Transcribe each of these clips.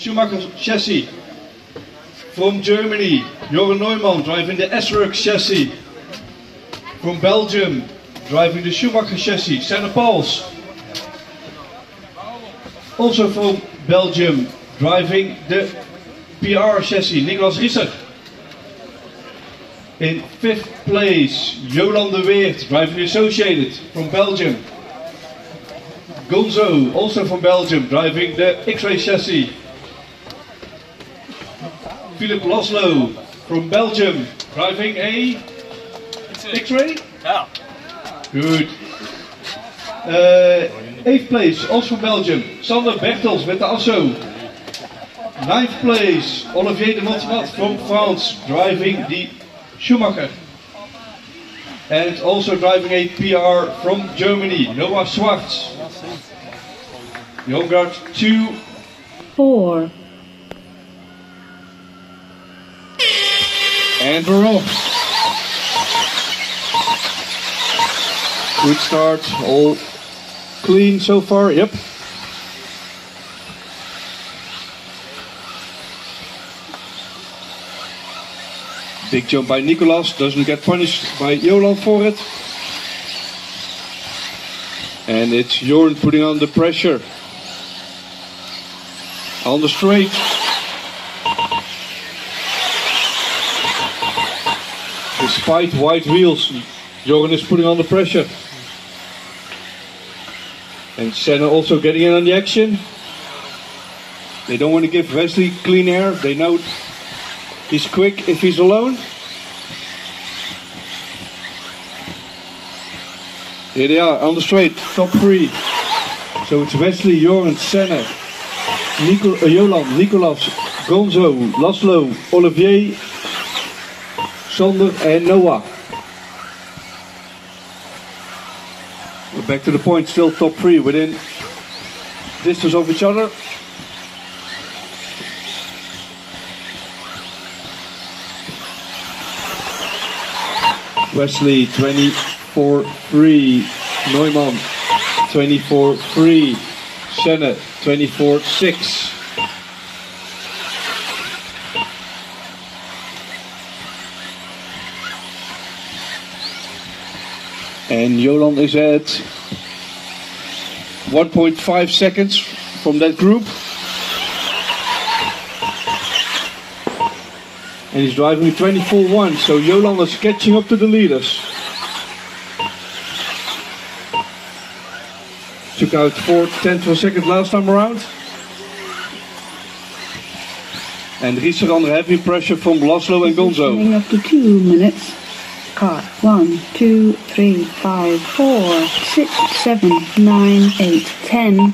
Schumacher chassis. From Germany, Joren Neumann driving the S-Works chassis. From Belgium, driving the Schumacher chassis, Senna Pauls. Also from Belgium, driving the PR chassis, Niklas Rieser. In fifth place, Jolan de Weert, driving Associated from Belgium. Gonzo, also from Belgium, driving the X-Ray chassis. Philip Laszlo from Belgium, driving a X-Ray? Ja. Good. Uh, eighth place, also from Belgium, Sander Bertels with the Asso. Ninth place, Olivier de Montmat from France, driving the Schumacher. And also driving a PR from Germany, Noah Schwartz. Jongard 2 four, And we're off. Good start, all clean so far, yep. Big jump by Nicolas, doesn't get punished by Jolan for it. And it's Jorn putting on the pressure. On the straight. Despite white wheels, Jorgen is putting on the pressure. And Senna also getting in on the action. They don't want to give Wesley clean air. They know he's quick if he's alone. Here they are on the straight, top three. So it's Wesley, Joran, Senna, Nico, uh, Jolan, Nicolas, Gonzo, Laszlo, Olivier, Sander and Noah. We're back to the point, still top three within distance of each other. Wesley 24-3, Neumann 24-3, Senna 24-6. And Jolan is at 1.5 seconds from that group. And he's driving 24-1, so Jolan is catching up to the leaders. Took out 4 tenths of a second last time around. And Rieser under heavy pressure from Laszlo and Gonzo. up to two minutes. Car one, two, three, five, four, six, seven, nine, eight, ten.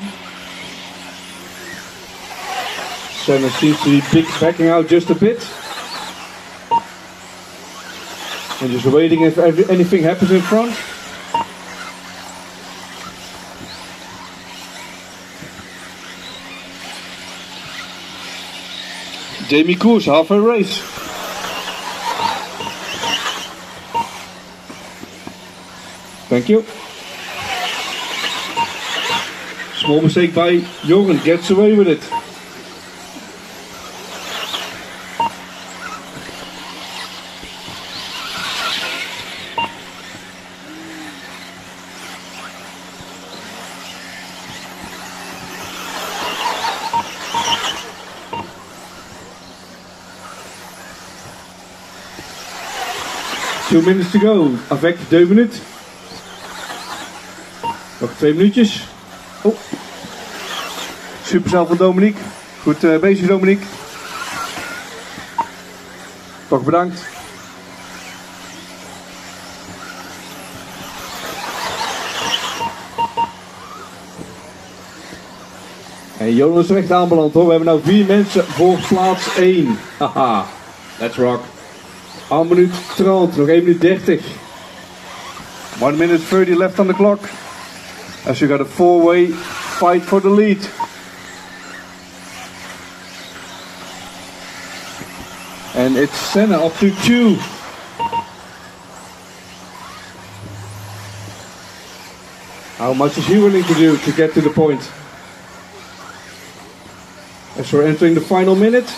Senna seems to be backing out just a bit. And just waiting if anything happens in front. Jamie Koers, halfway race. Thank you. Small mistake by Joren, gets away with it. Two minutes to go. Avec deux minutes. Nog twee minuutjes. Oh. Supersnel van Dominique. Goed eh, bezig Dominique. Toch bedankt. En Jonas is er echt aanbeland hoor. We hebben nou vier mensen voor plaats 1. Haha. Let's rock. 1 minuut 30, nog 1 minuut 30. 1 minute 30 left on the clock. As you got a four-way fight for the lead. And it's Senna up to two. How much is he willing to do to get to the point? As we're entering the final minute.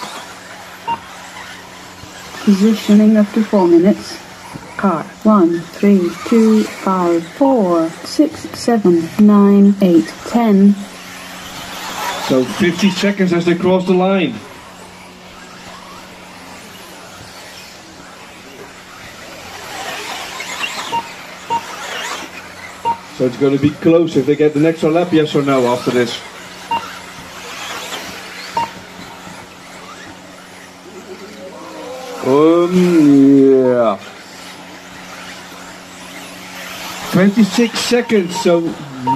Positioning up to four minutes. Car one, three, two, five, four, six, seven, nine, eight, ten. So 50 seconds as they cross the line. So it's going to be close if they get the next lap, yes or no, after this. Um, 26 seconds, so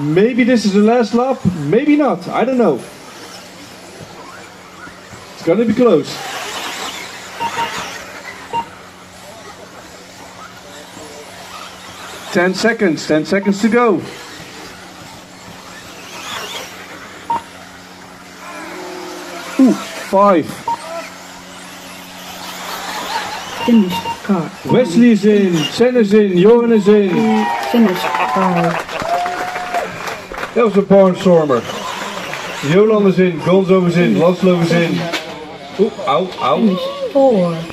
maybe this is the last lap, maybe not, I don't know. It's gonna be close. Ten seconds, ten seconds to go. Ooh, five. Finished. Car Wesley is in, Sen is in, Joran is in. Two, finished. Five. Dat was een barnstormer. Jolan is in, Gonzo is in, Laszlo is in. Oeh, auw, auw. Finished. Four.